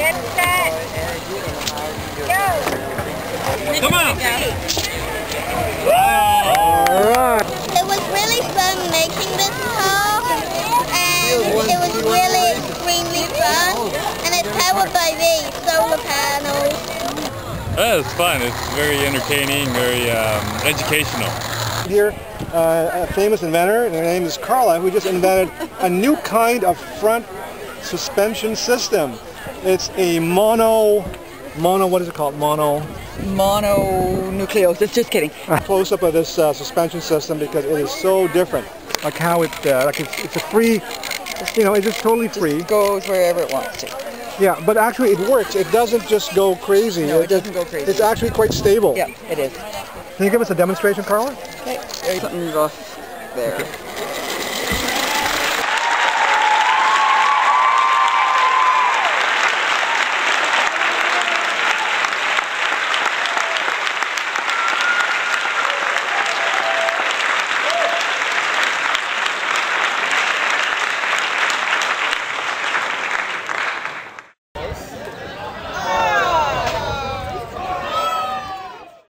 Get set. Go. Come on! It was really fun making this car, and it was really extremely fun. And it's powered by these solar panels. That was fun. It's very entertaining, very um, educational. Here, uh, a famous inventor, and her name is Carla, who just invented a new kind of front suspension system. It's a mono, mono, what is it called? Mono, Mononucleosis. Just kidding. close up of this uh, suspension system because it is so different. Like how it, uh, like it's, it's a free, you know, it's just totally free. Goes wherever it wants to. Yeah, but actually it works. It doesn't just go crazy. No, it doesn't go crazy. It's actually quite stable. Yeah, it is. Can you give us a demonstration, Carla? Okay. There's something rough there.